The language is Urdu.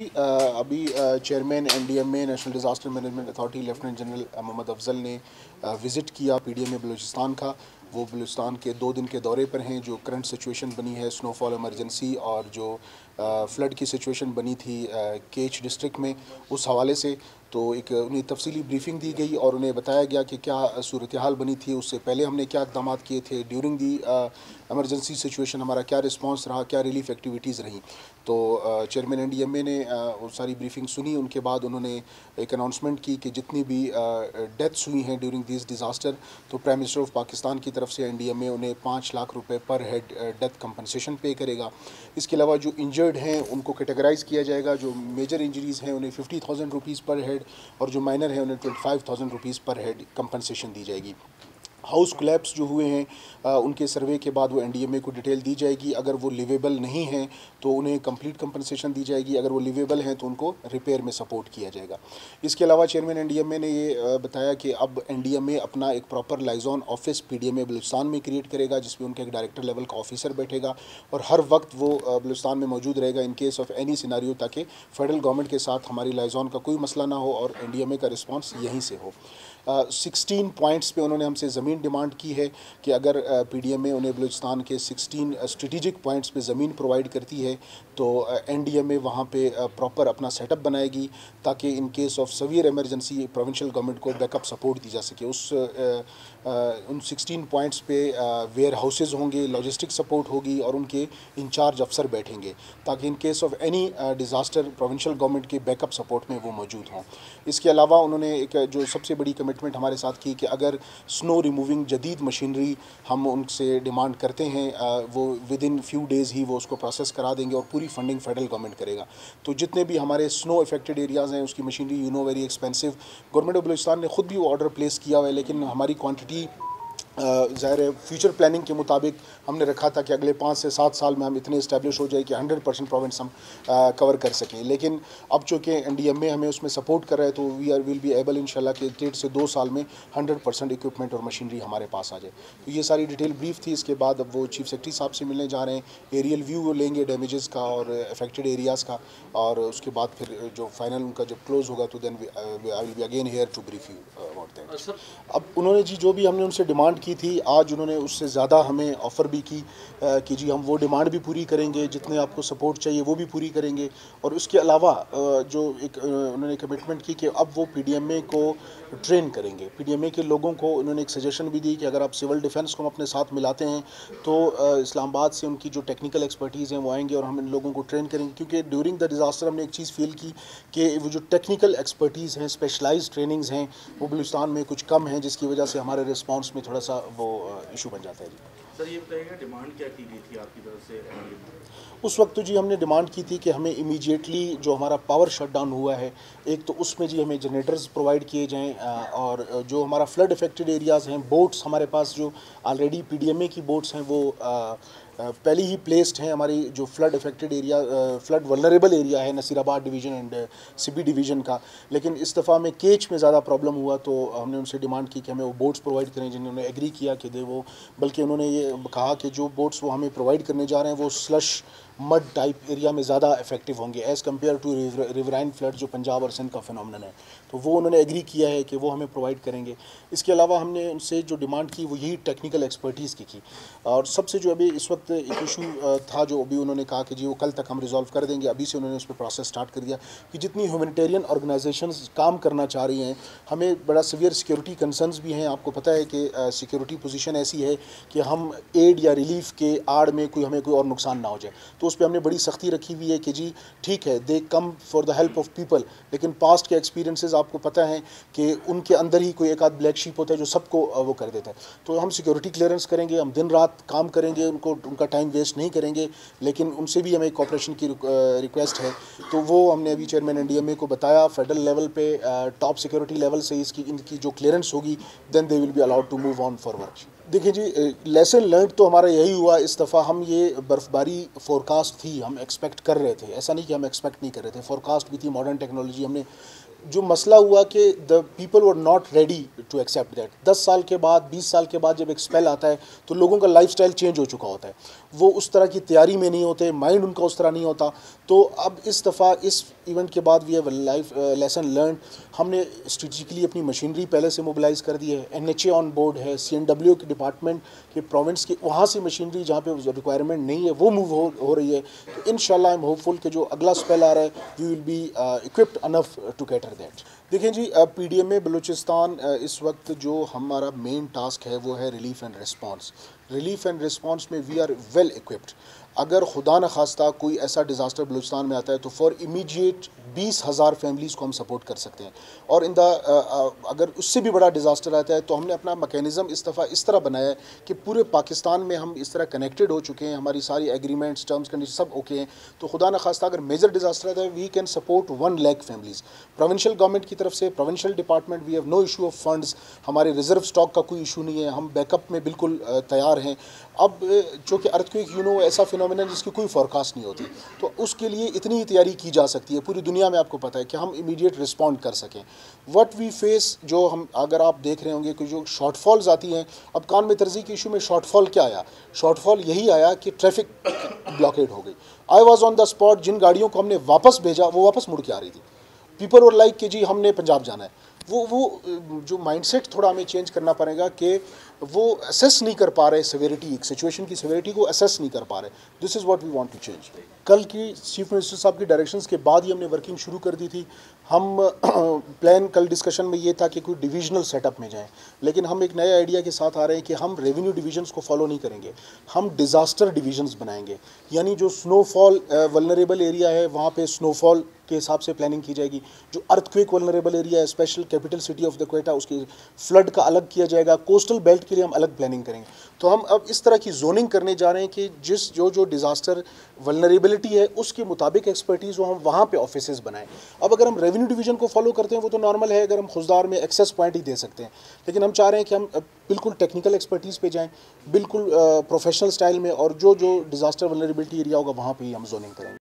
جی، ابھی chairman, N D M A national disaster management authority lieutenant general Muhammad Afzal نے وزٹ کیا P D M A Balochistan کا۔ وہ بلوچستان کے دو دن کے دورے پر ہیں، جو کرنٹ سچویشن بنی ہے سنو فال ایمرجنسی اور جو فلڈ کی سچویشن بنی تھی کیچ ڈسٹرکٹ میں اس حوالے سے تو ایک انہیں تفصیلی بریفنگ دی گئی اور انہیں بتایا گیا کہ کیا صورتحال بنی تھی، اس سے پہلے ہم نے کیا اقدامات کیے تھے ڈیورنگ دی ایمرجنسی سچویشن ہمارا کیا رسپانس رہا، کیا ریلیف ایکٹیویٹیز رہیں۔ تو chairman N D M A نے ساری بریفنگ سنی، ان کے بعد انہوں نے ایک اناؤنسمنٹ کی کہ جتنی بھی ڈیتھس ہوئی ہیں ڈیورنگ دیز ڈیزاسٹر تو پرائم منسٹر آف پاکستان کی طرف سے این ڈی ایم اے انہیں پانچ لاکھ روپے per head death compensation pay کرے گا۔ اس کے علاوہ جو انجرڈ ہیں، ان کو کیٹیگرائز کیا جائے گا، جو میجر انجریز ہیں، انہیں fifty thousand rupees per head اور جو مائنر ہیں، انہیں twenty five thousand rupees per head compensation دی جائے گی۔ ہاؤس کلیپس جو ہوئے ہیں ان کے سروے کے بعد وہ این ڈی ایم اے کو ڈیٹیل دی جائے گی۔ اگر وہ لیویبل نہیں ہیں تو انہیں کمپلیٹ کمپنسیشن دی جائے گی۔ اگر وہ لیویبل ہیں تو ان کو ریپیئر میں سپورٹ کیا جائے گا۔ اس کے علاوہ chairman N D M A نے یہ بتایا کہ اب این ڈی ایم اے اپنا ایک proper liaison office P D M A Balochistan میں کریٹ کرے گا، جس میں ان کے ایک ڈائریکٹر لیول کا آفیسر بیٹھے گا۔ اور ہر وقت وہ بلوچستان میں موجود رہے گا۔ In case of any scenario تاکہ فیڈرل گورنمنٹ کے ساتھ ہماری لائزون کا کوئی مسئلہ نہ ہو اور این ڈی ایم اے کا رسپانس یہیں سے ہو۔ سکسٹین پوائنٹس پہ انہوں نے ہم سے زمین ڈیمانڈ کی ہے کہ اگر پی ڈی ایم اے انہیں بلوچستان کے سکسٹین اسٹریٹجک پوائنٹس پہ زمین پرووائڈ کرتی ہے تو این ڈی ایم اے وہاں پہ پراپر اپنا سیٹ اپ بنائے گی تاکہ in case of severe emergency provincial government کو بیک اپ سپورٹ دی جا سکے۔ اس ان سکسٹین پوائنٹس پہ ویئر ہاؤسز ہوں گے لاجسٹک سپورٹ ہوگی اور ان کے انچارج افسر بیٹھیں گے تاکہ in case of any disaster provincial government کے بیک اپ سپورٹ میں وہ موجود ہوں۔ اس کے علاوہ انہوں نے ایک، جو سب سے بڑی کمٹمنٹ ہمارے ساتھ کی کہ اگر سنو ریموونگ جدید مشینری ہم ان سے ڈیمانڈ کرتے ہیں وہ ود ان فیو ڈیز ہی وہ اس کو پروسیس کرا دیں گے اور پوری فنڈنگ فیڈرل گورنمنٹ کرے گا۔ تو جتنے بھی ہمارے سنو افیکٹڈ ایریاز ہیں، اس کی machinery you know very expensive government of Balochistan نے خود بھی وہ آرڈر پلیس کیا ہوا ہے، لیکن ہماری کوانٹٹی ظاہر ہے فیوچر پلاننگ کے مطابق ہم نے رکھا تھا کہ اگلے پانچ سے سات سال میں ہم اتنے اسٹیبلش ہو جائے کہ ہنڈریڈ پرسینٹ پروونس ہم کور کر سکیں۔ لیکن اب چونکہ این ڈی ایم اے ہمیں اس میں سپورٹ کر رہا ہے تو we are will be able ان شاء اللہ کہ ڈیڑھ سے دو سال میں ہنڈریڈ پرسینٹ اکوپمنٹ اور مشینری ہمارے پاس آ جائے۔ تو یہ ساری ڈیٹیل بریف تھی۔ اس کے بعد اب وہ چیف سیکرٹری صاحب سے ملنے جا رہے ہیں۔ ایریل ویو لیں گے ڈیمیجز کا اور افیکٹڈ ایریاز کا۔ اور اس کے بعد پھر جو فائنل ان کا جب کلوز ہوگا تو then I will be again here to brief you about that اب انہوں نے جی جو بھی ہم نے ان سے ڈیمانڈ کی تھی۔ آج انہوں نے اس سے زیادہ ہمیں آفر بھی کی کہ جی ہم وہ ڈیمانڈ بھی پوری کریں گے، جتنے آپ کو سپورٹ چاہیے وہ بھی پوری کریں گے۔ اور اس کے علاوہ جو ایک انہوں نے کمٹمنٹ کی کہ اب وہ پی ڈی ایم اے کو ٹرین کریں گے۔ پی ڈی ایم اے کے لوگوں کو انہوں نے ایک سجیشن بھی دی کہ اگر آپ سول ڈیفینس کو ہم اپنے ساتھ ملاتے ہیں، تو اسلام آباد سے ان کی جو ٹیکنیکل ایکسپرٹیز ہیں وہ آئیں گے اور ہم ان لوگوں کو ٹرین کریں گے۔ کیونکہ ڈیورنگ دا ڈیزاسٹر ہم نے ایک چیز فیل کی کہ وہ جو ٹیکنیکل ایکسپرٹیز ہیں اسپیشلائز ٹریننگز ہیں، وہ بلوچستان میں کچھ کم ہیں، جس کی وجہ سے ہمارے رسپانس میں تھوڑا سا وہ ایشو بن جاتا ہے جی۔ سر، یہ بتائیے گا ڈیمانڈ کیا کی گئی تھی آپ کی طرف سے؟ اس وقت تو جی ہم نے ڈیمانڈ کی تھی کہ ہمیں امیجیٹلی جو ہمارا پاور شٹ ڈاؤن ہوا ہے، ایک تو اس میں جی ہمیں جنریٹرز پرووائڈ کیے جائیں اور جو ہمارا فلڈ افیکٹڈ ایریاز ہیں بوٹس ہمارے پاس جو already P D M A کی بوٹس ہیں، وہ پہلی ہی پلیسڈ ہیں، ہماری جو flood affected area flood vulnerable area ہے Nasirabad division and C B division کا۔ لیکن اس دفعہ میں کیچ میں زیادہ پرابلم ہوا، تو ہم نے ان سے ڈیمانڈ کی کہ ہمیں وہ بوٹس پرووائڈ کریں جنہوں نے ایگری کیا کہ دے وہ، بلکہ انہوں نے یہ کہا کہ جو بوٹس وہ ہمیں پرووائڈ کرنے جا رہے ہیں وہ سلش مڈ ٹائپ ایریا میں زیادہ افیکٹو ہوں گے as compared to riverine flood جو پنجاب اور سندھ کا فنومنن ہے۔ تو وہ انہوں نے ایگری کیا ہے کہ وہ ہمیں پرووائڈ کریں گے۔ اس کے علاوہ ہم نے ان سے جو ڈیمانڈ کی وہ یہی ٹیکنیکل ایکسپرٹیز کی کی اور سب سے جو ابھی اس وقت ایک ایشو تھا جو ابھی انہوں نے کہا کہ جی وہ کل تک ہم ریزالو کر دیں گے۔ ابھی سے انہوں نے اس پہ پروسیس اسٹارٹ کر دیا کہ جتنی ہیومنیٹیرین آرگنائزیشنز کام کرنا چاہ رہی ہیں، ہمیں بڑا سویئر سیکورٹی کنسرنز بھی ہیں۔ آپ کو پتہ ہے کہ سیکورٹی پوزیشن ایسی ہے کہ ہم ایڈ یا ریلیف کے آڑ میں کوئی ہمیں کوئی اور نقصان نہ ہو جائے۔ تو اس پہ ہم نے بڑی سختی رکھی ہوئی ہے کہ جی ٹھیک ہے they come for the help of people لیکن پاسٹ کے ایکسپیرینسز آپ کو پتہ ہیں کہ ان کے اندر ہی کوئی ایک آدھ بلیک شیپ ہوتا ہے جو سب کو وہ کر دیتا ہے۔ تو ہم سیکورٹی کلیئرنس کریں گے، ہم دن رات کام کریں گے، ان کو، ان کا ٹائم ویسٹ نہیں کریں گے، لیکن ان سے بھی ہمیں کوپریشن کی ریکویسٹ ہے۔ تو وہ ہم نے ابھی chairman N D M A کو بتایا فیڈرل لیول پہ ٹاپ سیکورٹی لیول سے اس کی، ان کی جو کلیئرنس ہوگی then they will be allowed to move on forward دیکھیں جی لیسن لرنڈ تو ہمارا یہی ہوا، اس دفعہ ہم یہ برف باری فورکاسٹ تھی، ہم ایکسپیکٹ کر رہے تھے۔ ایسا نہیں کہ ہم ایکسپیکٹ نہیں کر رہے تھے فورکاسٹ بھی تھی ماڈرن ٹیکنالوجی ہم نے جو مسئلہ ہوا کہ the people were not ready to accept that دس سال کے بعد، بیس سال کے بعد جب ایک اسپیل آتا ہے، تو لوگوں کا لائف سٹائل چینج ہو چکا ہوتا ہے۔ وہ اس طرح کی تیاری میں نہیں ہوتے مائنڈ ان کا اس طرح نہیں ہوتا۔ تو اب اس دفعہ، اس ایونٹ کے بعد we have life lesson learn ہم نے اسٹریٹجیکلی اپنی مشینری پہلے سے موبلائز کر دی ہے. N H A on board ہے. سی این ڈبلیو کے ڈپارٹمنٹ کے پروونس کی وہاں سے مشینری جہاں پہ ریکوائرمنٹ نہیں ہے وہ موو ہو رہی ہے. تو ان شاء اللہ ایم ہوپ فل کہ جو اگلا اسپیل آ رہا ہے we will be occupied enough to cater that دیکھیں جی پی ڈی ایم میں بلوچستان uh, اس وقت جو ہمارا مین ٹاسک ہے وہ ہے relief and response relief and response میں وی آر ویل اکوپڈ اگر خدا نخواستہ کوئی ایسا ڈیزاسٹر بلوچستان میں آتا ہے تو فار امیجیٹ بیس ہزار فیملیز کو ہم سپورٹ کر سکتے ہیں۔ اور ان دا اگر اس سے بھی بڑا ڈیزاسٹر آتا ہے تو ہم نے اپنا میکینزم اس دفعہ اس طرح بنایا ہے کہ پورے پاکستان میں ہم اس طرح کنیکٹڈ ہو چکے ہیں، ہماری ساری ایگریمنٹس ٹرمس کنڈیشن سب اوکے ہیں۔ تو خدا نخواستہ اگر میجر ڈیزاسٹر آتا ہے we can support one lakh families provincial government کی طرف سے provincial department we have no issue of funds ہمارے ریزرو اسٹاک کا کوئی ایشو نہیں ہے۔ ہم بیک اپ میں بالکل تیار ہیں۔ اب چونکہ ارتھ کوئک یو نو ایسا فینومینا جس کی کوئی فورکاسٹ نہیں ہوتی، تو اس کے لیے اتنی تیاری کی جا سکتی ہے، پوری دنیا میں آپ کو پتہ ہے کہ ہم امیڈیٹ رسپونڈ کر سکیں۔ وٹ وی فیس جو ہم، اگر آپ دیکھ رہے ہوں گے کہ جو شارٹ فالز آتی ہیں، اب کان میں ترزی کے ایشو میں شارٹ فال کیا آیا؟ شارٹ فال یہی آیا کہ ٹریفک بلاکیڈ ہو گئی۔ I was on the spot جن گاڑیوں کو ہم نے واپس بھیجا، وہ واپس مڑ کے آ رہی تھی۔ پیپل اور لائک کہ جی ہم نے پنجاب جانا ہے۔ وہ وہ، جو مائنڈ سیٹ تھوڑا ہمیں چینج کرنا پڑے گا کہ وہ اسیس نہیں کر پا رہے سویرٹی ایک سچویشن کی سویرٹی کو اسیس نہیں کر پا رہے۔ This is what we want to change کل کی چیف منسٹر صاحب کی ڈائریکشنس کے بعد ہی ہم نے ورکنگ شروع کر دی تھی۔ ہم پلان کل ڈسکشن میں یہ تھا کہ کوئی ڈویژنل سیٹ اپ میں جائیں۔ لیکن ہم ایک نئے آئیڈیا کے ساتھ آ رہے ہیں کہ ہم ریونیو ڈویژنس کو فالو نہیں کریں گے۔ ہم ڈیزاسٹر ڈویژنس بنائیں گے۔ یعنی جو سنو فال ولنریبل ایریا ہے، وہاں پہ سنو فال کے حساب سے پلاننگ کی جائے گی۔ جو ارتھ کوئک ولنریبل ایریا ہے special capital city of the Quetta اس کی فلڈ کا الگ کیا جائے گا۔ کوسٹل بیلٹ کے لیے ہم الگ پلاننگ کریں گے۔ تو ہم اب اس طرح کی زوننگ کرنے جا رہے ہیں کہ جس جو جو ڈیزاسٹر ولنریبلٹی ہے، اس کے مطابق ایکسپرٹیز وہ ہم وہاں پہ آفیسز بنائیں۔ اب اگر ہم ریونیو ڈویژن کو فالو کرتے ہیں، وہ تو نارمل ہے، اگر ہم خزدار میں ایکسیس پوائنٹ ہی دے سکتے ہیں۔ لیکن ہم چاہ رہے ہیں کہ ہم بالکل ٹیکنیکل ایکسپرٹیز پہ جائیں، بالکل پروفیشنل سٹائل میں اور جو جو ڈیزاسٹر ولنریبلٹی ایریا ہوگا، وہاں پہ ہی ہم زوننگ کریں گے۔